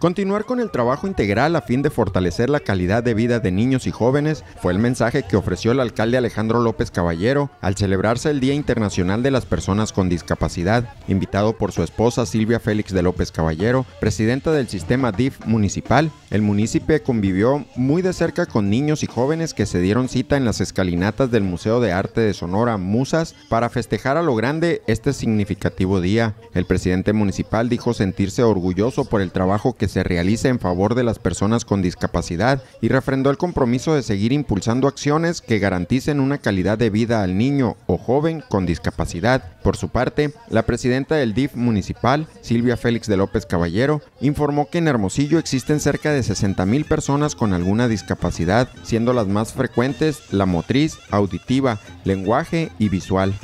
Continuar con el trabajo integral a fin de fortalecer la calidad de vida de niños y jóvenes fue el mensaje que ofreció el alcalde Alejandro López Caballero al celebrarse el Día Internacional de las Personas con Discapacidad, invitado por su esposa Silvia Félix de López Caballero, presidenta del sistema DIF municipal. El municipio convivió muy de cerca con niños y jóvenes que se dieron cita en las escalinatas del Museo de Arte de Sonora Musas para festejar a lo grande este significativo día. El presidente municipal dijo sentirse orgulloso por el trabajo que se realice en favor de las personas con discapacidad y refrendó el compromiso de seguir impulsando acciones que garanticen una calidad de vida al niño o joven con discapacidad. Por su parte, la presidenta del DIF municipal, Silvia Félix de López Caballero, informó que en Hermosillo existen cerca de 60 mil personas con alguna discapacidad, siendo las más frecuentes la motriz, auditiva, lenguaje y visual.